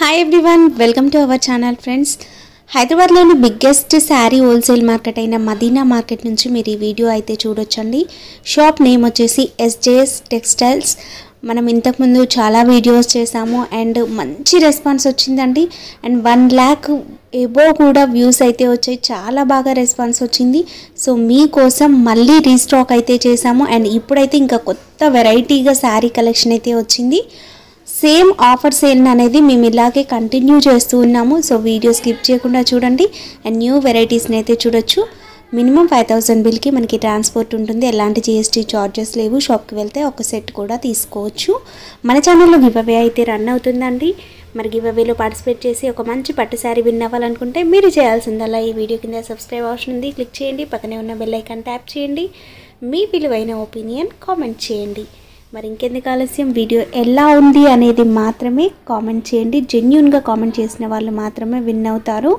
Hi everyone welcome to our channel friends హైదరాబాద్లోని biggest sari wholesale market అయిన Madina market నుంచి మీరు ఈ వీడియో అయితే చూడొచ్చండి. షాప్ నేమ్ వచ్చేసి ఎస్జేఎస్ టెక్స్టైల్స్ మనం ఇంతకుముందు చాలా వీడియోస్ చేసాము అండ్ మంచి రెస్పాన్స్ వచ్చిందండి. అండ్ వన్ ల్యాక్ ఎబో కూడా వ్యూస్ అయితే వచ్చాయి. చాలా బాగా రెస్పాన్స్ వచ్చింది. సో మీకోసం మళ్ళీ రీస్టాక్ అయితే చేసాము అండ్ ఇప్పుడైతే ఇంకా కొత్త వెరైటీగా శారీ కలెక్షన్ అయితే వచ్చింది. సేమ్ ఆఫర్ సేల్ అనేది మేము ఇలాగే కంటిన్యూ చేస్తూ ఉన్నాము. సో వీడియో స్కిప్ చేయకుండా చూడండి. అండ్ న్యూ వెరైటీస్ని అయితే చూడొచ్చు. మినిమం ఫైవ్ థౌసండ్ బిల్కి మనకి ట్రాన్స్పోర్ట్ ఉంటుంది. ఎలాంటి జిఎస్టీ చార్జెస్ లేవు. షాప్కి వెళ్తే ఒక సెట్ కూడా తీసుకోవచ్చు. మన ఛానల్లో గివ్ అయితే రన్ అవుతుందండి. మరి గివ్ పార్టిసిపేట్ చేసి ఒక మంచి పట్టు శారీ విన్ అవ్వాలనుకుంటే మీరు చేయాల్సిందల్లా ఈ వీడియో కింద సబ్స్క్రైబ్ ఆప్షన్ ఉంది. క్లిక్ చేయండి. పక్కనే ఉన్న బెల్ ఐకాన్ ట్యాప్ చేయండి. మీ విలువైన ఒపీనియన్ కామెంట్ చేయండి. మరి ఇంకెందుకు ఆలస్యం? వీడియో ఎలా ఉంది అనేది మాత్రమే కామెంట్ చేయండి. జెన్యున్గా కామెంట్ చేసిన వాళ్ళు మాత్రమే విన్ అవుతారు.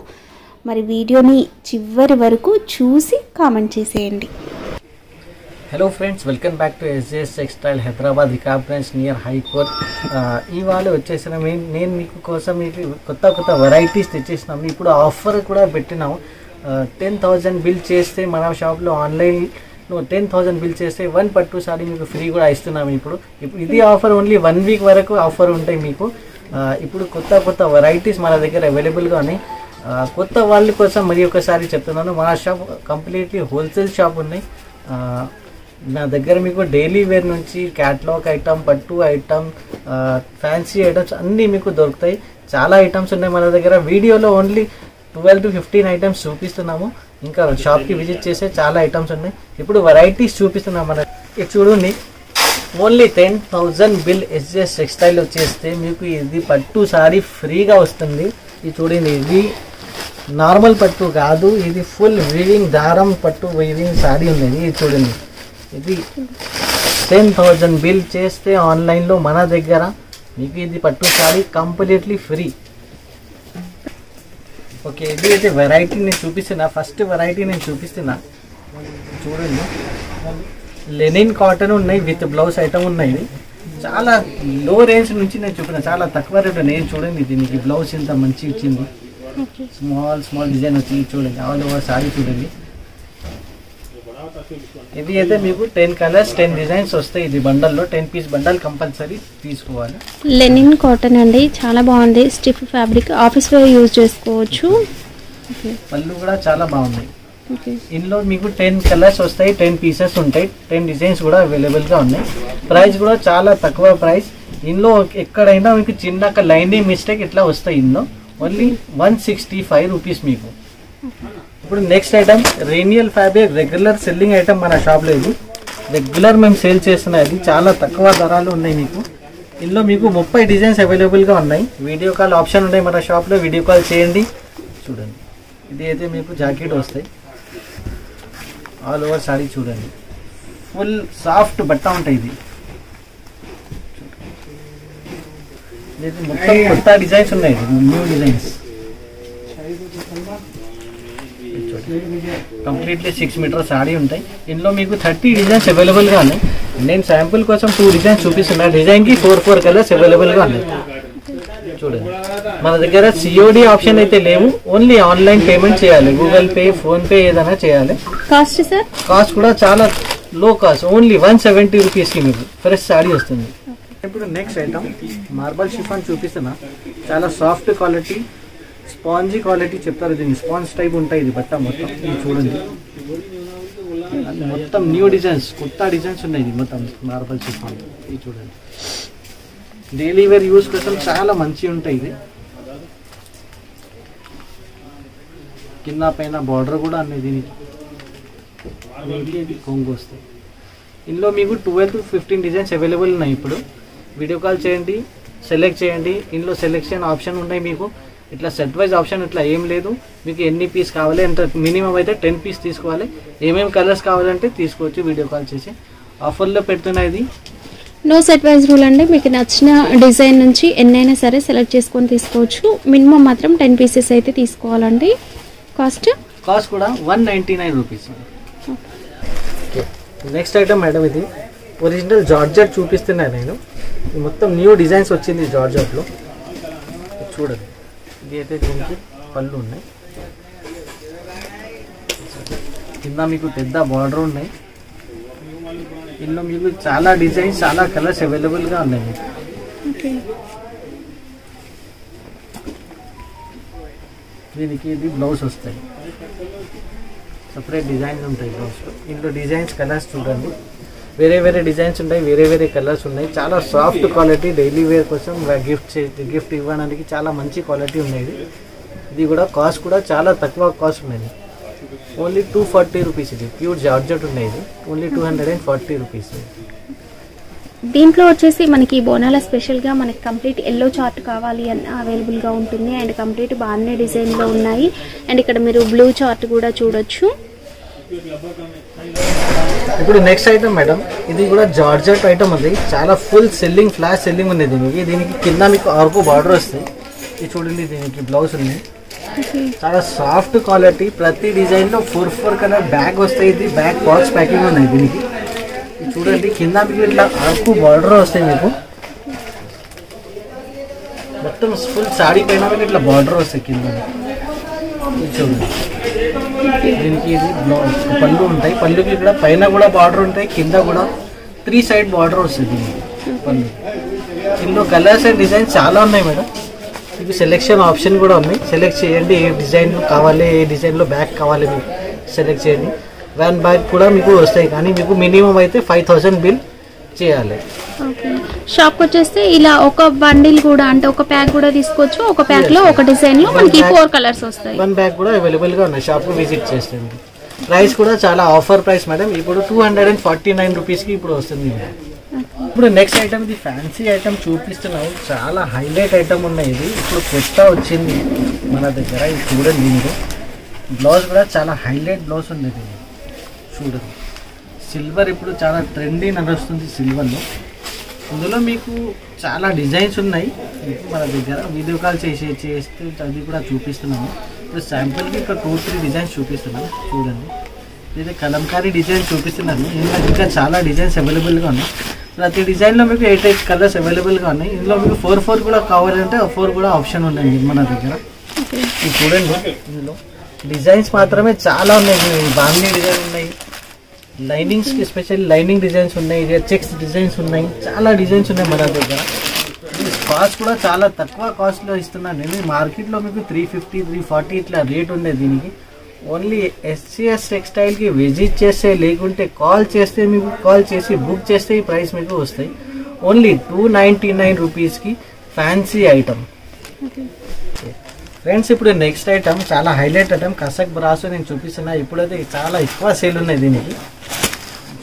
మరి వీడియోని చివరి వరకు చూసి కామెంట్ చేసేయండి. Hello friends welcome back to SJS textile Hyderabad Rikab branch near high court ఇవాళ వచ్చేసిన నేను మీకు కోసం మీకు కొత్త కొత్త వెరైటీస్ తెచ్చేసినాము. ఇప్పుడు ఆఫర్ కూడా పెట్టినాము. టెన్ థౌజండ్ బిల్ చేస్తే మన షాప్లో ఆన్లైన్ నువ్వు టెన్ థౌజండ్ బిల్ చేస్తే వన్ పట్టు సారీ మీకు ఫ్రీ కూడా ఇస్తున్నాము ఇప్పుడు. ఇప్పుడు ఇది ఆఫర్ ఓన్లీ వన్ వీక్ వరకు ఆఫర్ ఉంటాయి మీకు. ఇప్పుడు కొత్త కొత్త వెరైటీస్ మన దగ్గర అవైలబుల్గా ఉన్నాయి. కొత్త వాళ్ళ కోసం మరి ఒకసారి చెప్తున్నాను. మా షాప్ కంప్లీట్లీ హోల్సేల్ షాప్ ఉన్నాయి నా దగ్గర మీకు డైలీ వేర్ నుంచి క్యాట్లాగ్ ఐటమ్ పట్టు ఐటమ్ ఫ్యాన్సీ ఐటమ్స్ అన్నీ మీకు దొరుకుతాయి. చాలా ఐటమ్స్ ఉన్నాయి మన దగ్గర. వీడియోలో only twelve to fifteen items చూపిస్తున్నాము. ఇంకా షాప్కి విజిట్ చేసే చాలా ఐటమ్స్ ఉన్నాయి. ఇప్పుడు వెరైటీస్ చూపిస్తున్నాం మన ఇది చూడండి. Only ten thousand bill SS textile వచ్చేస్తే మీకు ఇది పట్టు సారీ ఫ్రీగా వస్తుంది. ఇది చూడండి ఇది నార్మల్ పట్టు కాదు ఇది ఫుల్ వీవింగ్ దారం పట్టు వీవింగ్ సారీ ఉంది ఇది చూడండి. ఇది టెన్ థౌజండ్ బిల్ చేస్తే ఆన్లైన్లో మన దగ్గర మీకు ఇది పట్టు సారీ కంప్లీట్లీ ఫ్రీ ఓకే ఇది అయితే వెరైటీ నేను చూపిస్తున్నా. ఫస్ట్ వెరైటీ నేను చూపిస్తున్నా. చూడండి. లెనిన్ కాటన్ ఉన్నాయి విత్ బ్లౌజ్ ఐటమ్ ఉన్నాయి. ఇది చాలా లో రేంజ్ నుంచి నేను చూపిన చాలా తక్కువ రేట్ నేను చూడండి దీనికి బ్లౌజ్ ఇంత మంచి ఇచ్చింది. స్మాల్ స్మాల్ డిజైన్ వచ్చింది. చూడండి ఆల్ ఓవర్ సారీ చూడండి. ఇది అయితే మీకు టెన్ కలర్స్ టెన్ డిజైన్స్ వస్తాయి. ఇది బండల్లో టెన్ పీస్ బండల్ కంపల్సరీ తీసుకోవాలి. లెనిన్ కాటన్ అండి. చాలా బాగుంది. Stiff fabric office wear use చేసుకోవచ్చు. పళ్ళు కూడా చాలా బాగున్నాయి. ఇందులో మీకు టెన్ కలర్స్ వస్తాయి. టెన్ పీసెస్ ఉంటాయి. టెన్ డిజైన్స్ కూడా అవైలబుల్గా ఉన్నాయి. ప్రైస్ కూడా చాలా తక్కువ ప్రైస్ ఇందులో ఎక్కడైనా మీకు చిన్న లైనింగ్ మిస్టేక్ ఇట్లా వస్తాయి ఇందులో. Only one sixty five rupees మీకు ఇప్పుడు నెక్స్ట్ ఐటమ్ రేనియల్ ఫ్యాబ్రిక్ రెగ్యులర్ సెల్లింగ్ ఐటమ్ మన షాప్లో ఇది. రెగ్యులర్ మేము సేల్ చేస్తున్నాయి చాలా తక్కువ ధరలు ఉన్నాయి మీకు. ఇందులో మీకు ముప్పై డిజైన్స్ అవైలబుల్గా ఉన్నాయి. వీడియో కాల్ ఆప్షన్ ఉన్నాయి మన షాప్లో వీడియో కాల్ చేయండి. చూడండి. ఇది అయితే మీకు జాకెట్ వస్తాయి. ఆల్ ఓవర్ సారీ చూడండి. ఫుల్ సాఫ్ట్ బట్ట ఉంటాయి ఇది. ఇది మొత్తం కొత్త డిజైన్స్ ఉన్నాయి. New designs completely six metre sari ఉంటాయి. ఇందులో మీకు థర్టీ డిజైన్స్ అవైలబుల్గా ఉన్నాయి. నేను శాంపుల్ కోసం టూ డిజైన్స్ చూపిస్తున్నా. డిజైన్కి ఫోర్ ఫోర్ కలర్స్ అవైలబుల్గా ఉన్నాయి. చూడండి. మన దగ్గర సిఓడి ఆప్షన్ అయితే లేవు. ఓన్లీ ఆన్లైన్ పేమెంట్ చేయాలి. గూగుల్ పే ఫోన్ పే ఏదైనా చేయాలి. కాస్ట్ సార్ కాస్ట్ కూడా చాలా లో కాస్ట్ ఓన్లీ వన్ సెవెంటీ రూపీస్కి మీకు ఫ్రెష్ శారీ వస్తుంది. ఇప్పుడు నెక్స్ట్ ఐటమ్ మార్బల్ షిఫాన్ చూపిస్తున్నా. చాలా సాఫ్ట్ క్వాలిటీ స్పాంజీ క్వాలిటీ చెప్తారు దీన్ని స్పాంజ్ టైప్ ఉంటాయి ఇది బట్ట మొత్తం ఇది చూడండి. మొత్తం న్యూ డిజైన్స్ కొత్త డిజైన్స్ ఉన్నాయి ఇది మొత్తం మార్బల్ షిఫాన్ ఇది చూడండి. డైలీ వేర్ యూస్ కోసం చాలా మంచి ఉంటాయి ఇది. కింద పైన బార్డర్ కూడా అన్ని దీనికి. కొంగు వస్తాయి. ఇందులో మీకు twelve to fifteen designs available ఉన్నాయి ఇప్పుడు. వీడియో కాల్ చేయండి సెలెక్ట్ చేయండి. ఇందులో సెలెక్షన్ ఆప్షన్ ఉన్నాయి మీకు. ఇట్లా సెట్ వైజ్ ఆప్షన్ ఇట్లా ఏం లేదు. మీకు ఎన్ని పీస్ కావాలి ఎంత మినిమం అయితే టెన్ పీస్ తీసుకోవాలి. ఏమేమి కలర్స్ కావాలంటే తీసుకోవచ్చు వీడియో కాల్ చేసి. ఆఫర్లో పెడుతున్నా ఇది. నో సెట్ వైజ్ రూల్ అండి. మీకు నచ్చిన డిజైన్ నుంచి ఎన్నైనా సరే సెలెక్ట్ చేసుకొని తీసుకోవచ్చు. మినిమం మాత్రం టెన్ పీసెస్ అయితే తీసుకోవాలండి. కాస్ట్ కాస్ట్ కూడా one ninety nine rupees next item madam ఇది. ఒరిజినల్ జార్జెట్ చూపిస్తున్నా నేను. మొత్తం న్యూ డిజైన్స్ వచ్చింది జార్జెట్లో చూడండి. ఇది అయితే దీనికి పళ్ళు ఉన్నాయి. కింద మీకు పెద్ద బార్డర్ ఉన్నాయి. ఇందులో మీకు చాలా డిజైన్స్ చాలా కలర్స్ అవైలబుల్గా ఉన్నాయి మీకు. ఓకే దీనికి ఇది బ్లౌజ్ వస్తాయి. సపరేట్ డిజైన్స్ ఉంటాయి బ్లౌజ్ ఇందులో డిజైన్స్ కలర్స్ చూడండి. వేరే వేరే డిజైన్స్ ఉన్నాయి వేరే వేరే కలర్స్ ఉన్నాయి. చాలా సాఫ్ట్ క్వాలిటీ డైలీ వేర్ కోసం గిఫ్ట్ గిఫ్ట్ ఇవ్వడానికి చాలా మంచి క్వాలిటీ ఉన్నాయి ఇది. కూడా కాస్ట్ కూడా చాలా తక్కువ కాస్ట్ ఉన్నది ఓన్లీ టూ ఫార్టీ రూపీస్ ఇది. ప్యూర్ జార్జెట్ ఉన్నాయి ఇది only two hundred and forty rupees దీంట్లో వచ్చేసి మనకి బోనాల స్పెషల్గా మనకి కంప్లీట్ ఎల్లో చార్ట్ కావాలి అని అవైలబుల్గా ఉంటుంది. అండ్ కంప్లీట్ బాగానే డిజైన్లో ఉన్నాయి. అండ్ ఇక్కడ మీరు బ్లూ చార్ట్ కూడా చూడొచ్చు. ఇప్పుడు నెక్స్ట్ ఐటమ్ మేడం ఇది కూడా జార్జెట్ ఐటమ్ ఉంది చాలా ఫుల్ సెల్లింగ్ ఫ్లాష్ సెల్లింగ్ ఉంది దీనికి. దీనికి కింద మీకు అరకు బార్డర్ వస్తాయి ఇది చూడండి దీనికి బ్లౌజ్ ఉంది. చాలా సాఫ్ట్ క్వాలిటీ ప్రతి డిజైన్లో ఫోర్ ఫోర్ కలర్ బ్యాగ్ వస్తాయి. ఇది బ్యాగ్ బాక్స్ ప్యాకింగ్ ఉన్నాయి దీనికి. చూడండి కింద మీకు ఇట్లా అరకు బార్డర్ వస్తాయి మీకు. మొత్తం ఫుల్ సాడీ పైన మీకు ఇట్లా బార్డర్ వస్తాయి కింద. చూడండి. దీనికి ఇది పళ్ళు ఉంటాయి. పళ్ళుకి ఇక్కడ పైన కూడా బార్డర్ ఉంటాయి కింద కూడా త్రీ సైడ్ బార్డర్ వస్తుంది పళ్ళు ఇందులో కలర్స్ అండ్ డిజైన్స్ చాలా ఉన్నాయి మేడం. మీకు సెలెక్షన్ ఆప్షన్ కూడా ఉంది. సెలెక్ట్ చేయండి. ఏ డిజైన్ కావాలి ఏ డిజైన్లో బ్యాగ్ కావాలి మీకు సెలెక్ట్ చేయండి. వ్యాన్ బ్యాగ్ కూడా మీకు వస్తాయి. కానీ మీకు మినిమం అయితే ఫైవ్ థౌసండ్ బిల్ చేయాలి. ఓకే. షాప్కి వచ్చేస్తే ఇలా ఒక బండిల్ కూడా అంటే ఒక ప్యాక్ కూడా తీసుకోవచ్చు. ఒక ప్యాక్లో ఒక డిజైన్లో మనకి ఫోర్ కలర్స్ వస్తాయి. వన్ బ్యాగ్ కూడా అవైలబుల్గా ఉన్నాయి. షాప్కి విజిట్ చేస్తే మీరు ప్రైస్ కూడా చాలా ఆఫర్ ప్రైస్ మేడం ఇప్పుడు two hundred and forty nine రూపీస్కి ఇప్పుడు వస్తుంది ఇప్పుడు నెక్స్ట్ ఐటమ్ ఇది ఫ్యాన్సీ ఐటమ్ చూపిస్తున్నావు. చాలా హైలైట్ ఐటమ్ ఉన్నాయి ఇది. ఇప్పుడు కొత్త వచ్చింది మన దగ్గర. ఇది చూడండి బ్లౌజ్ కూడా చాలా హైలైట్ బ్లౌజ్ ఉంది ఇది. చూడండి. సిల్వర్ ఇప్పుడు చాలా ట్రెండీ నడుస్తుంది సిల్వర్లో. ఇందులో మీకు చాలా డిజైన్స్ ఉన్నాయి. మీకు మన దగ్గర వీడియో కాల్ చేసి చేస్తే అది కూడా చూపిస్తున్నాము ఇప్పుడు శాంపుల్కి ఇక్కడ టూ త్రీ డిజైన్స్ చూపిస్తున్నాను. చూడండి. ఇది కలంకారీ డిజైన్ చూపిస్తున్నాను. ఇందులో ఇంకా చాలా డిజైన్స్ అవైలబుల్గా ఉన్నాయి. ప్రతి డిజైన్లో మీకు ఎయిట్ ఎయిట్ కలర్స్ అవైలబుల్గా ఉన్నాయి. ఇందులో మీకు ఫోర్ ఫోర్ కూడా కావాలంటే ఫోర్ కూడా ఆప్షన్ ఉందండి మన దగ్గర. చూడండి. ఇందులో డిజైన్స్ మాత్రమే చాలా ఉన్నాయి. బాందీ డిజైన్ ఉన్నాయి. లైనింగ్స్కి స్పెషల్ లైనింగ్ డిజైన్స్ ఉన్నాయి చెక్స్ డిజైన్స్ ఉన్నాయి. చాలా డిజైన్స్ ఉన్నాయి మన దగ్గర. కాస్ట్ కూడా చాలా తక్కువ కాస్ట్లో ఇస్తున్నాను నేను మార్కెట్లో మీకు త్రీ ఫిఫ్టీ త్రీ ఫార్టీ ఇట్లా రేట్ ఉండే దీనికి. ఓన్లీ ఎస్సీఎస్ టెక్స్టైల్కి విజిట్ చేస్తే లేకుంటే కాల్ చేస్తే మీకు కాల్ చేసి బుక్ చేస్తే ఈ ప్రైస్ మీకు వస్తాయి. ఓన్లీ టూ నైంటీ నైన్ రూపీస్కి ఫ్యాన్సీ ఐటమ్ ఫ్రెండ్స్ ఇప్పుడు నెక్స్ట్ ఐటమ్ చాలా హైలైట్ ఐటమ్ కసక్ బ్రాస్ నేను చూపిస్తున్నా. ఇప్పుడైతే చాలా ఎక్కువ సేల్ ఉన్నాయి దీనికి.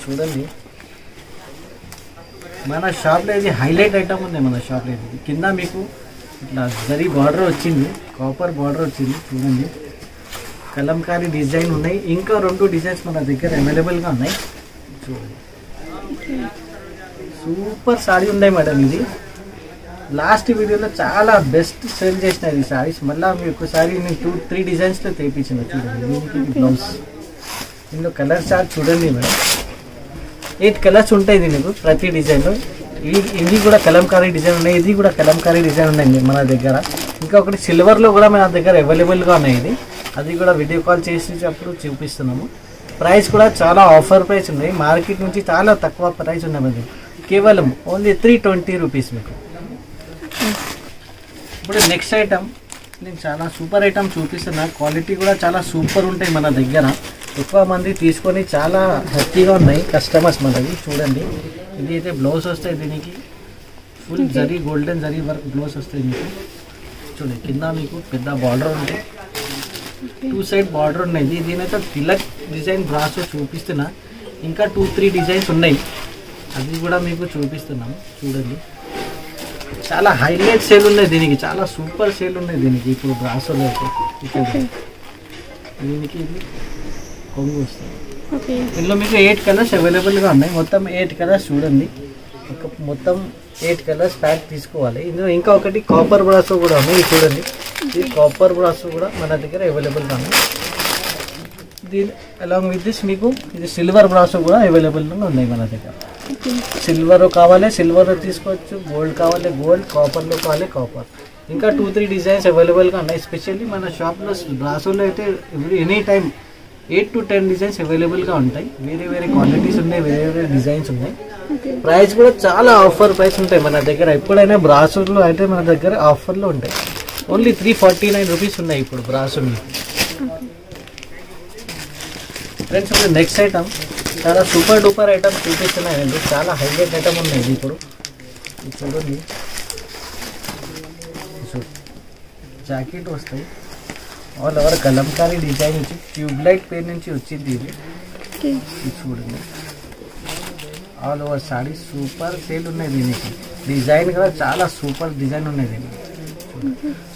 చూడండి. మన షాప్లో ఇది హైలైట్ ఐటమ్ ఉంది మన షాప్లో ఇది. కింద మీకు ఇట్లా జరీ బార్డర్ వచ్చింది. కాపర్ బార్డర్ వచ్చింది. చూడండి. కలంకారీ డిజైన్ ఉన్నాయి. ఇంకా రెండు డిజైన్స్ మన దగ్గర అవైలబుల్గా ఉన్నాయి. చూడండి. సూపర్ సాడీ ఉన్నాయి మేడం ఇది. లాస్ట్ వీడియోలో చాలా బెస్ట్ సేల్ చేసిన ఈ సారీస్. మళ్ళీ మీకు ఒకసారి నేను టూ త్రీ డిజైన్స్లో తెప్పించిన చూడండి దీనికి బ్లౌజ్ ఇందులో కలర్ చార్ట్ చూడండి మేడం. ఎయిట్ కలర్స్ ఉంటాయి దీనికి ప్రతి డిజైన్లో ఇది ఇది కూడా కలంకారీ డిజైన్ ఉన్నాయి ఇది కూడా కలంకారీ డిజైన్ ఉన్నాయి మన దగ్గర. ఇంకా ఒకటి సిల్వర్లో కూడా మన దగ్గర అవైలబుల్గా ఉన్నాయి ఇది. అది కూడా వీడియో కాల్ చేసేటప్పుడు చూపిస్తున్నాము. ప్రైస్ కూడా చాలా ఆఫర్ ప్రైస్ ఉన్నాయి. మార్కెట్ నుంచి చాలా తక్కువ ప్రైస్ ఉన్నాయి. కేవలం ఓన్లీ త్రీ ట్వంటీ రూపీస్ మీకు. ఇప్పుడు నెక్స్ట్ ఐటమ్ నేను చాలా సూపర్ ఐటమ్ చూపిస్తున్నా. క్వాలిటీ కూడా చాలా సూపర్ ఉంటాయి మన దగ్గర. ఎక్కువ మంది తీసుకొని చాలా హ్యాపీగా ఉన్నాయి కస్టమర్స్ మనది చూడండి. ఇది అయితే బ్లౌజ్ వస్తాయి దీనికి. Full zari golden zari work blouse వస్తాయి మీకు. చూడండి కింద మీకు పెద్ద బార్డర్ ఉంటాయి టూ సైడ్ బార్డర్ ఉన్నాయి. దీనైతే తిలక్ డిజైన్ బ్రాస్ చూపిస్తున్నా. ఇంకా టూ త్రీ డిజైన్స్ ఉన్నాయి. అది కూడా మీకు చూపిస్తున్నాం చూడండి. చాలా హైలైట్ సేల్ ఉన్నాయి దీనికి చాలా సూపర్ సేల్ ఉన్నాయి దీనికి. ఇప్పుడు బ్రాసోలో ఇక్కడ దీనికి ఇది కొంగు వస్తుంది. ఇందులో మీకు ఎయిట్ కలర్స్ అవైలబుల్గా ఉన్నాయి. మొత్తం ఎయిట్ కలర్స్ చూడండి. ఒక మొత్తం ఎయిట్ కలర్స్ ప్యాక్ తీసుకోవాలి. ఇందులో ఇంకా ఒకటి కాపర్ బ్రాస్ కూడా ఉంది చూడండి. ఇది కాపర్ బ్రాస్ కూడా మన దగ్గర అవైలబుల్గా ఉంది దీని అలాంగ్ విత్ దిస్ మీకు ఇది సిల్వర్ బ్రాస్ కూడా అవైలబుల్గా ఉన్నాయి మన దగ్గర. సిల్వర్ కావాలి సిల్వర్ తీసుకోవచ్చు గోల్డ్ కావాలి గోల్డ్ కాపర్లో కావాలి కాపర్ ఇంకా టూ త్రీ డిజైన్స్ అవైలబుల్గా ఉన్నాయి. ఎస్పెషల్లీ మన షాప్లో బ్రాసోలో అయితే every any time eight to ten designs అవైలబుల్గా ఉంటాయి. వేరే వేరే క్వాంటిటీస్ ఉన్నాయి వేరే వేరే డిజైన్స్ ఉన్నాయి. ప్రైస్ కూడా చాలా ఆఫర్ ప్రైస్ ఉంటాయి మన దగ్గర. ఎప్పుడైనా బ్రాసోలో అయితే మన దగ్గర ఆఫర్లో ఉంటాయి. Only three forty nine rupees ఉన్నాయి ఇప్పుడు బ్రాసో మీకు ఫ్రెండ్స్ ఇప్పుడు నెక్స్ట్ ఐటమ్ చాలా సూపర్ డూపర్ ఐటమ్ చూపిస్తున్నాయండి చాలా హైలైట్ ఐటమ్ ఉన్నాయి ఇది ఇప్పుడు. ఇది. చూడండి జాకెట్ వస్తాయి. ఆల్ ఓవర్ కలంకారీ డిజైన్ నుంచి ట్యూబ్ లైట్ పేర్ నుంచి వచ్చింది ఇది. ఇది చూడండి. All over sari super sale ఉన్నాయి దీనికి. డిజైన్ కూడా చాలా సూపర్ డిజైన్ ఉన్నాయి దీనికి.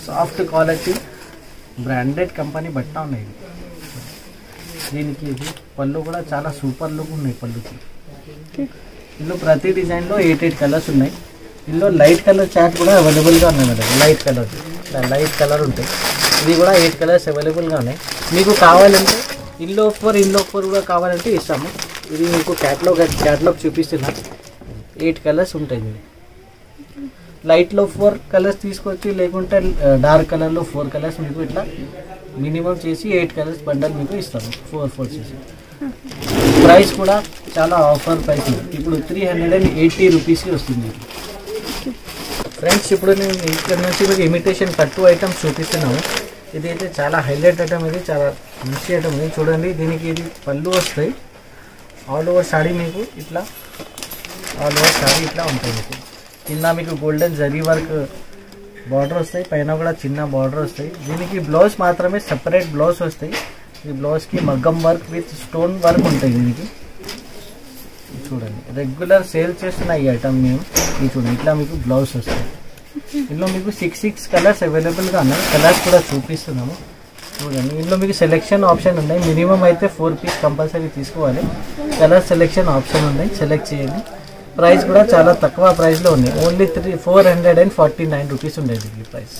సాఫ్ట్ క్వాలిటీ బ్రాండెడ్ కంపెనీ బట్ట ఉన్నాయి. ఇది దీనికి ఇది పళ్ళు కూడా చాలా సూపర్ లుక్ ఉన్నాయి పళ్ళుకి. ఇందులో ప్రతి డిజైన్లో ఎయిట్ ఎయిట్ కలర్స్ ఉన్నాయి. ఇందులో లైట్ కలర్ చాట్ కూడా అవైలబుల్గా ఉన్నాయి madam light colour. Light colour ఉంటాయి. ఇది కూడా ఎయిట్ కలర్స్ అవైలబుల్గా ఉన్నాయి. మీకు కావాలంటే ఇల్లో ఫోర్ ఇల్లు ఫోర్ కూడా కావాలంటే ఇస్తాము. ఇది మీకు క్యాట్లాగ్ క్యాట్లాగ్ చూపిస్తున్నా. ఎయిట్ కలర్స్ ఉంటాయి ఇది లైట్లో ఫోర్ కలర్స్ తీసుకొచ్చి లేకుంటే డార్క్ కలర్లో ఫోర్ కలర్స్ మీకు ఇట్లా మినిమం చేసి ఎయిట్ కలర్స్ బండల్ మీకు ఇస్తాము ఫోర్ ఫోర్ చేసి. ప్రైస్ కూడా చాలా ఆఫర్ ప్రైస్. ఇప్పుడు త్రీ హండ్రెడ్ అండ్ ఎయిటీ రూపీస్కి వస్తుంది. ఫ్రెండ్స్ ఇప్పుడు నేను ఇక్కడ నుంచి మీకు ఇమిటేషన్ పట్టు ఐటమ్స్ చూపిస్తున్నాము ఇది అయితే చాలా హైలైట్ ఐటమ్ ఇది చాలా మంచి ఐటమ్ ఇది. చూడండి దీనికి ఇది పళ్ళు వస్తాయి. ఆల్ ఓవర్ సాడీ మీకు ఇట్లా ఆల్ ఓవర్ సాడీ ఇట్లా మీకు. కింద మీకు గోల్డెన్ జరీ వర్క్ బార్డర్ వస్తాయి పైన కూడా చిన్న బార్డర్ వస్తాయి. దీనికి బ్లౌజ్ మాత్రమే సెపరేట్ బ్లౌజ్ వస్తాయి. ఈ బ్లౌజ్కి మగ్గం వర్క్ విత్ స్టోన్ వర్క్ ఉంటాయి దీనికి. చూడండి. రెగ్యులర్ సేల్ చేస్తున్న ఈ ఐటమ్ మేము. ఇది చూడండి. ఇట్లా మీకు బ్లౌజ్ వస్తాయి. ఇందులో మీకు సిక్స్ సిక్స్ కలర్స్ అవైలబుల్గా ఉన్నాయి. కలర్స్ కూడా చూపిస్తున్నాము. చూడండి. ఇందులో మీకు సెలెక్షన్ ఆప్షన్ ఉన్నాయి. మినిమం అయితే ఫోర్ పీస్ కంపల్సరీ తీసుకోవాలి. కలర్ సెలెక్షన్ ఆప్షన్ ఉన్నాయి. సెలెక్ట్ చేయండి. ప్రైస్ కూడా చాలా తక్కువ ప్రైస్లో ఉంది only three four hundred and forty nine rupees ఉండేది ఈ ప్రైస్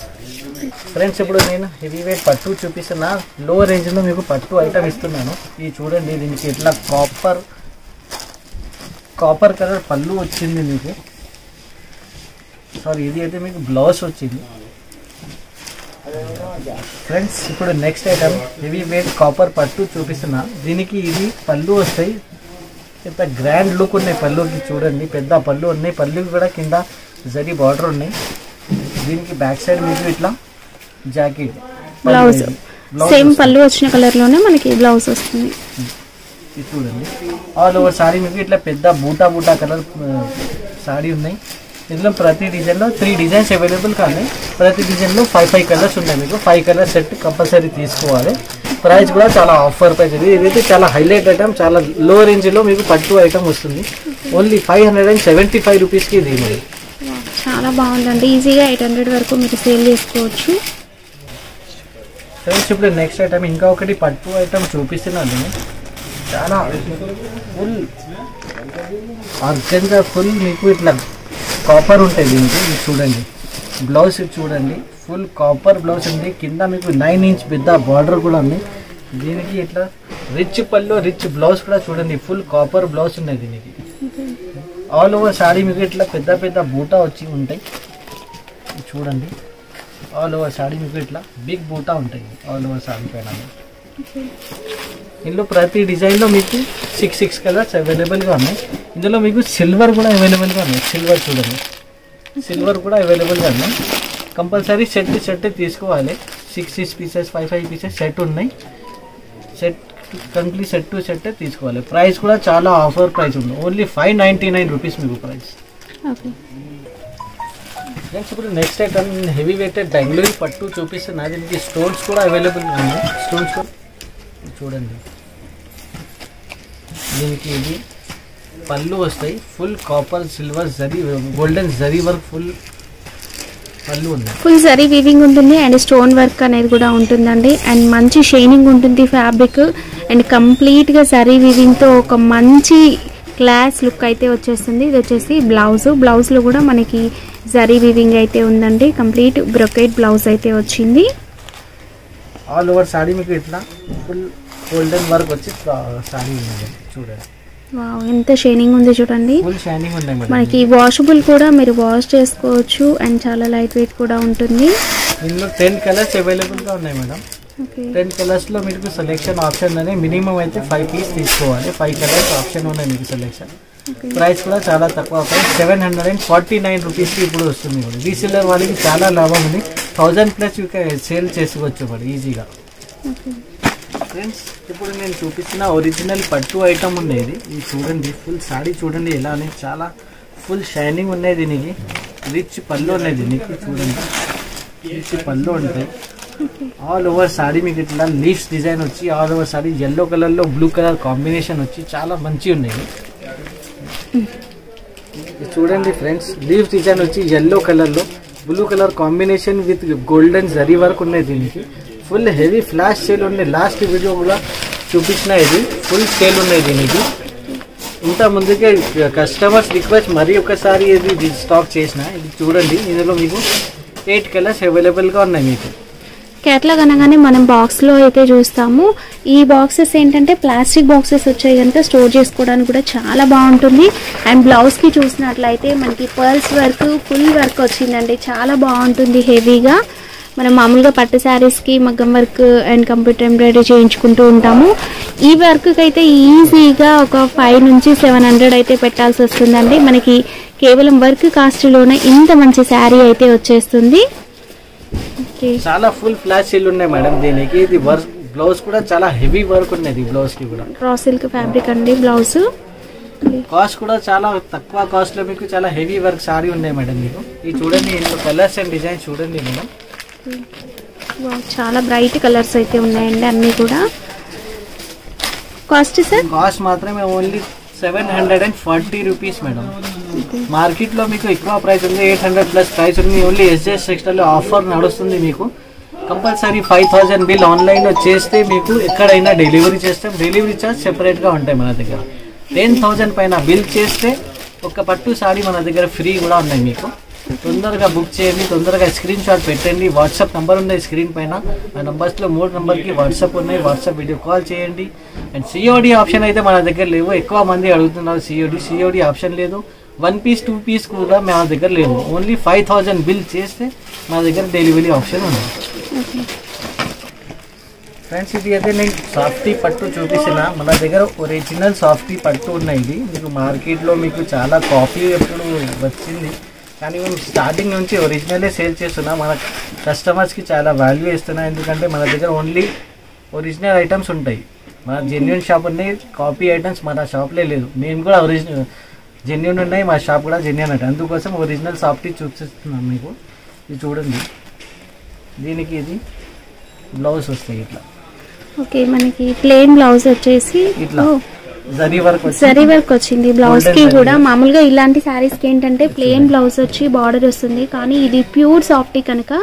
ఫ్రెండ్స్ ఇప్పుడు నేను హెవీ వెయిట్ పట్టు చూపిస్తున్నా. లో రేంజ్లో మీకు పట్టు ఐటమ్ ఇస్తున్నాను. ఇది చూడండి దీనికి ఇట్లా కాపర్ కాపర్ కలర్ పళ్ళు వచ్చింది మీకు. సారీ ఇది అయితే మీకు బ్లౌజ్ వచ్చింది. ఫ్రెండ్స్ ఇప్పుడు next item heavy weight copper పట్టు చూపిస్తున్నా. దీనికి ఇది పళ్ళు వస్తాయి. పెద్ద గ్రాండ్ లుక్ ఉన్నాయి పళ్ళుకి చూడండి. పెద్ద పళ్ళు ఉన్నాయి. పళ్ళుకి కూడా కింద జరీ బార్డర్ ఉన్నాయి. దీనికి బ్యాక్ సైడ్ మీకు ఇట్లా జాకెట్ బ్లౌజ్ సేమ్ పళ్ళు వచ్చిన కలర్లోనే మనకి బ్లౌజ్ వస్తుంది. ఇది చూడండి. ఆల్ ఓవర్ సారీ మీకు ఇట్లా పెద్ద బూటా బూటా కలర్ సారీ ఉన్నాయి. ఇందులో ప్రతి డిజైన్లో త్రీ డిజైన్స్ అవైలబుల్ కానీ ప్రతి డిజైన్లో ఫైవ్ ఫైవ్ కలర్స్ ఉన్నాయి మీకు. ఫైవ్ కలర్ సెట్ కంపల్సరీ తీసుకోవాలి. ప్రైస్ కూడా చాలా ఆఫర్ ప్రైస్ ఇది ఇదైతే చాలా హైలైట్ ఐటమ్ చాలా లో రేంజ్లో మీకు పట్టు ఐటమ్ వస్తుంది. Only five hundred and seventy five rupees ఇది మరి. చాలా బాగుందండి. ఈజీగా ఎయిట్ హండ్రెడ్ వరకు మీరు సేల్ చేసుకోవచ్చు. ఫ్రెండ్స్ ఇప్పుడు నెక్స్ట్ ఐటమ్ ఇంకా ఒకటి పట్టు ఐటమ్ చూపిస్తున్నాను నేను. చాలా ఫుల్ అర్జెంట్గా ఫుల్ మీకు ఇట్లా కాపర్ ఉంటుంది దీనికి. చూడండి. బ్లౌజ్ చూడండి. ఫుల్ కాపర్ బ్లౌజ్ ఉంది. కింద మీకు నైన్ ఇంచ్ పెద్ద బార్డర్ కూడా ఉంది. దీనికి ఇట్లా రిచ్ పళ్ళు రిచ్ బ్లౌజ్ కూడా చూడండి. ఫుల్ కాపర్ బ్లౌజ్ ఉన్నాయి దీనికి. ఆల్ ఓవర్ శారీ మీకు ఇట్లా పెద్ద పెద్ద బూటా వచ్చి ఉంటాయి. చూడండి. ఆల్ ఓవర్ సాడీ మీకు ఇట్లా బిగ్ బూటా ఉంటాయి. ఆల్ ఓవర్ సాడీ పైన. ఇందులో ప్రతి డిజైన్లో మీకు సిక్స్ సిక్స్ కలర్స్ అవైలబుల్గా ఉన్నాయి. ఇందులో మీకు సిల్వర్ కూడా అవైలబుల్గా ఉన్నాయి. సిల్వర్ చూడండి. సిల్వర్ కూడా అవైలబుల్గా ఉన్నాయి. కంపల్సరీ సెట్ సెట్ తీసుకోవాలి six six pieces five five pieces set ఉన్నాయి set complete set to set తీసుకోవాలి ప్రైస్ కూడా చాలా ఆఫర్ ప్రైస్ ఉంది only five ninety nine rupees మీకు ప్రైస్ ఓకే నెక్స్ట్ ఇప్పుడు next item heavy weighted Bengaluru పట్టు చూపిస్తున్నా దీనికి స్టోన్స్ కూడా అవైలబుల్ ఉన్నాయి స్టోన్స్ కూడా చూడండి దీనికి ఇది పళ్ళు వస్తాయి full copper silver zari golden zari work full పళ్ళు ఉన్నాయి ఫుల్ జరీ వీవింగ్ ఉంటుంది అండ్ స్టోన్ వర్క్ అనేది కూడా ఉంటుందండి. అండ్ మంచి షైనింగ్ ఉంటుంది ఫ్యాబ్రిక్ అండ్ కంప్లీట్గా జరీ వీవింగ్తో ఒక మంచి క్లాస్ లుక్ అయితే వచ్చేస్తుంది. ఇది వచ్చేసి బ్లౌజ్ బ్లౌజ్లో కూడా మనకి జరీ వీవింగ్ అయితే ఉందండి. కంప్లీట్ బ్రొకెట్ బ్లౌజ్ అయితే వచ్చింది. ఆల్ ఓవర్ సాడీ మీకు ఇట్లా ఫుల్ గోల్డెన్ వర్క్ వచ్చి ఉన్నది చూడండి. ఎంత షైనింగ్ ఉంది చూడండి. మనకి వాషబుల్ కూడా మీరు వాష్ చేసుకోవచ్చు అండ్ చాలా లైట్ వెయిట్ కూడా ఉంటుంది. ఇందులో టెన్ కలర్స్ అవైలబుల్గా ఉన్నాయి మేడం ఓకే టెన్ కలర్స్లో మీకు సెలెక్షన్ ఆప్షన్ అనేది మినిమం అయితే ఫైవ్ పీస్ తీసుకోవాలి. ఫైవ్ కలర్స్ ఆప్షన్ ఉన్నాయి మీకు సెలెక్షన్ ప్రైస్ కూడా చాలా తక్కువ. Price seven hundred and forty nine రూపీస్కి ఇప్పుడు వస్తుంది రీసెల్లర్ వాళ్ళకి చాలా లాభం ఉంది. థౌజండ్ ప్లస్ సేల్ చేసుకోవచ్చు కూడా ఈజీగా ఓకే ఫ్రెండ్స్ ఇప్పుడు నేను చూపించిన ఒరిజినల్ పట్టు ఐటమ్ ఉండేది. ఇది చూడండి ఫుల్ సాడీ చూడండి ఎలా ఉంది. చాలా ఫుల్ షైనింగ్ ఉన్నాయి దీనికి. రిచ్ పళ్ళు ఉన్నాయి దీనికి చూడండి. రిచ్ పళ్ళు ఉంటాయి. ఆల్ ఓవర్ సాడీ మీకు ఇట్లా లీవ్స్ డిజైన్ వచ్చి ఆల్ ఓవర్ సారీ ఎల్లో కలర్లో బ్లూ కలర్ కాంబినేషన్ వచ్చి చాలా మంచిగా ఉన్నాయి చూడండి ఫ్రెండ్స్ లీవ్స్ డిజైన్ వచ్చి ఎల్లో కలర్లో blue colour combination with golden zari work ఉన్నాయి దీనికి. ఫుల్ హెవీ ఫ్లాష్ సేల్ ఉన్నాయి. లాస్ట్ వీడియో కూడా చూపించిన ఇది. ఫుల్ సేల్ ఉన్నాయి దీనికి. ఇంత ముందుకే కస్టమర్స్ రిక్వెస్ట్ మరీ ఒకసారి ఇది స్టాక్ చేసిన. ఇది చూడండి. ఇందులో మీకు ఎయిట్ కలర్స్ అవైలబుల్గా ఉన్నాయి మీకు. కేటలాగ్ అనగానే మనం బాక్స్లో అయితే చూస్తాము. ఈ బాక్సెస్ ఏంటంటే ప్లాస్టిక్ బాక్సెస్ వచ్చాయి కనుక స్టోర్ చేసుకోవడానికి కూడా చాలా బాగుంటుంది. అండ్ బ్లౌజ్కి చూసినట్లయితే మనకి పర్ల్స్ వర్క్ ఫుల్ వర్క్ వచ్చిందండి. చాలా బాగుంటుంది హెవీగా మనం మామూలుగా పట్టు శారీస్కి మగ్గం వర్క్ అండ్ కంప్యూటర్ ఎంబ్రాయిడరీ చేయించుకుంటూ ఉంటాము. ఈ వర్క్కి అయితే ఈజీగా ఒక ఫైవ్ నుంచి సెవెన్ హండ్రెడ్ అయితే పెట్టాల్సి వస్తుందండి. మనకి కేవలం వర్క్ కాస్ట్లోనే ఇంత మంచి శారీ అయితే వచ్చేస్తుంది. చాలా ఫుల్ ఫ్లాష్ సేల్ ఉన్నాయి మేడం దీనికి. ఇది వర్క్ బ్లౌజ్ కూడా చాలా హెవీ వర్క్ ఉన్నది బ్లౌజ్కి కూడా. రా సిల్క్ ఫ్యాబ్రిక్ అండి బ్లౌజ్. కాస్ట్ కూడా చాలా తక్కువ కాస్ట్లో మీకు చాలా హెవీ వర్క్ సారీ ఉన్నాయి మేడం మీకు. ఇది చూడండి ఇందులో కలర్స్ అండ్ డిజైన్ చూడండి మేడం. చాలా బ్రైట్ కలర్స్ అయితే ఉన్నాయండి అన్నీ కూడా. కాస్ట్ సార్ కాస్ట్ మాత్రమే only seven hundred and forty rupees madam మార్కెట్లో మీకు ఎక్కువ ప్రైస్ ఉంది ఎయిట్ హండ్రెడ్ ప్లస్ ప్రైస్ ఉంది. ఓన్లీ ఎస్జెస్ టెక్స్టైల్ ఆఫర్ నడుస్తుంది మీకు. కంపల్సరీ ఫైవ్ థౌసండ్ బిల్ ఆన్లైన్లో చేస్తే మీకు ఎక్కడైనా డెలివరీ చేస్తాం డెలివరీ చార్జ్ సెపరేట్గా ఉంటాయి మన దగ్గర. టెన్ థౌసండ్ పైన బిల్ చేస్తే ఒక పట్టు సారీ మన దగ్గర ఫ్రీ కూడా ఉన్నాయి మీకు. తొందరగా బుక్ చేయండి తొందరగా స్క్రీన్ షాట్ పెట్టండి. వాట్సాప్ నెంబర్ ఉన్నాయి స్క్రీన్ పైన. ఆ నెంబర్స్లో మూడు నెంబర్కి వాట్సాప్ ఉన్నాయి. వాట్సాప్ వీడియో కాల్ చేయండి. అండ్ సిఓడి ఆప్షన్ అయితే మన దగ్గర లేవు. ఎక్కువ మంది అడుగుతున్నారు సిఓడి సిఓడి ఆప్షన్ లేదు. వన్ పీస్ టూ పీస్ కూడా మన దగ్గర లేదు. ఓన్లీ ఫైవ్ థౌజండ్ బిల్ చేస్తే మన దగ్గర డెలివరీ ఆప్షన్ ఉంది. ఫ్రెండ్స్ ఇది అయితే నేను సాఫ్టీ పట్టు చూపించిన మన దగ్గర ఒరిజినల్ సాఫ్టీ పట్టు ఉన్నాయి. ఇది మీకు మార్కెట్లో మీకు చాలా కాపీ ఎప్పుడు వచ్చింది. కానీ మేము స్టార్టింగ్ నుంచి ఒరిజినలే సేల్ చేస్తున్నాం మన కస్టమర్స్కి చాలా వాల్యూ ఇస్తున్నాం ఎందుకంటే మన దగ్గర ఓన్లీ ఒరిజినల్ ఐటమ్స్ ఉంటాయి. మన జెన్యున్ షాప్ ఉన్నాయి కాపీ ఐటమ్స్ మన షాప్లో లేదు. మేము కూడా ఒరిజినల్ జెన్యున్ ఉన్నాయి మా షాప్ కూడా జెన్యున్ అంటే. అందుకోసం ఒరిజినల్ సాఫ్టీ చూపిస్తున్నాం మీకు ఇది చూడండి. దీనికి ఇది బ్లౌజ్ వస్తాయి ఇట్లా. ఓకే మనకి ప్లెయిన్ బ్లౌజ్ వచ్చేసి ఇట్లా. సరీ వర్క్ వచ్చింది. బ్లౌజ్కి కూడా. మామూలుగా ఇలాంటి శారీస్కి ఏంటంటే ప్లెయిన్ బ్లౌజ్ వచ్చి బార్డర్ వస్తుంది. కానీ ఇది ప్యూర్ సాఫ్టీ కనుక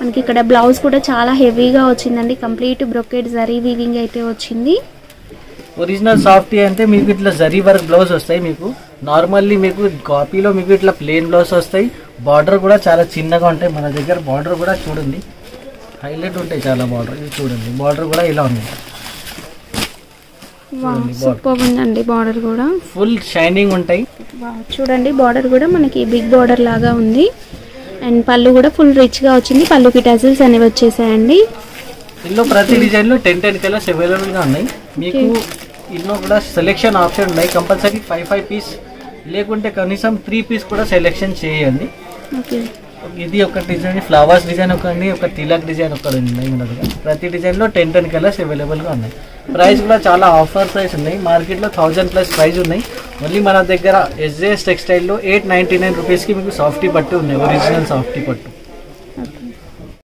మనకి ఇక్కడ బ్లౌజ్ కూడా చాలా హెవీగా వచ్చిందండి. కంప్లీట్ బ్రొకెట్ జరీ వీవింగ్ అయితే వచ్చింది. ఒరిజినల్ సాఫ్టీ అంటే మీకు ఇట్లా జరీ వర్క్ బ్లౌజ్ వస్తాయి మీకు. నార్మల్లీ మీకు కాపీలో మీకు ఇట్లా ప్లెయిన్ బ్లౌజ్ వస్తాయి. బార్డర్ కూడా చాలా చిన్నగా ఉంటాయి. మన దగ్గర బార్డర్ కూడా చూడండి. హైలైట్ ఉంటాయి చాలా బార్డర్ ఇది చూడండి. బార్డర్ కూడా ఇలా ఉంది. సూపర్ ఉందండి బార్డర్ కూడా. ఫుల్ షైనింగ్ ఉంటాయి. చూడండి బార్డర్ కూడా మనకి బిగ్ బార్డర్ లాగా ఉంది. అండ్ పళ్ళు కూడా ఫుల్ రిచ్గా వచ్చింది. పళ్ళుకి టజిల్స్ అనేవి వచ్చేసాయండి. ఇందులో ప్రతి డిజైన్లో టెన్ టెన్ కలర్స్ అవైలబుల్గా ఉన్నాయి. మీకు ఇందులో కూడా సెలెక్షన్ ఆప్షన్ ఉన్నాయి. కంపల్సరీ ఫైవ్ ఫైవ్ పీస్ లేకుంటే కనీసం త్రీ పీస్ కూడా సెలెక్షన్ చేయండి. ఓకే ఇది ఒక డిజైన్ ఫ్లవర్స్ డిజైన్ ఒకటి ఒక తిలక్ డిజైన్ ఒకటి ఉన్నాయి మన దగ్గర ప్రతి డిజైన్లో టెన్ టెన్ కలర్స్ అవైలబుల్గా ఉన్నాయి. ప్రైస్ కూడా చాలా ఆఫర్ ప్రైస్ ఉన్నాయి. మార్కెట్లో థౌజండ్ థౌసండ్ ప్లస్ ప్రైస్ ఉన్నాయి. మళ్ళీ మన దగ్గర ఎస్జేఎస్ టెక్స్టైల్లో ఎయిట్ నైన్టీ నైన్ రూపీస్కి మీకు సాఫ్టీ పట్టు ఉన్నాయి ఒరిజినల్ సాఫ్టీ పట్టు.